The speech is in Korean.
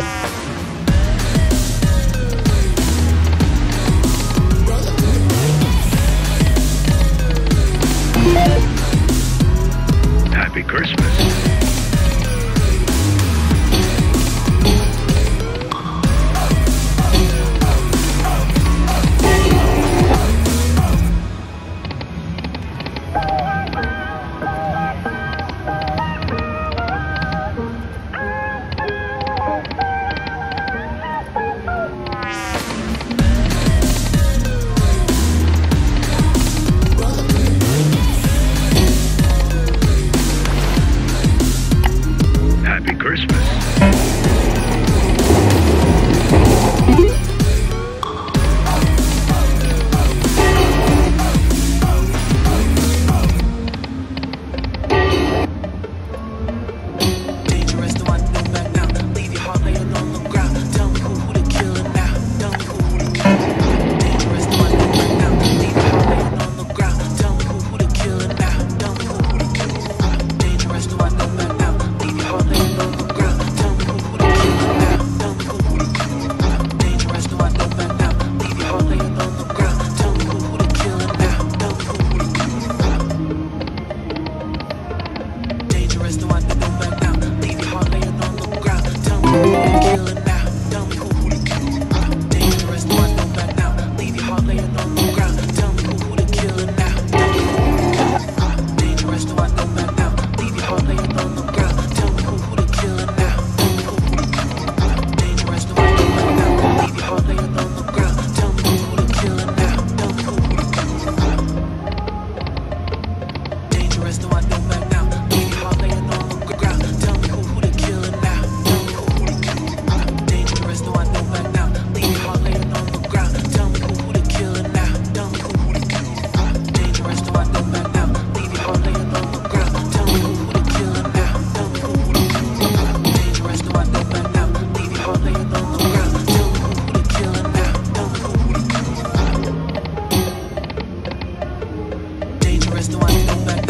Yeah. restaurant, no back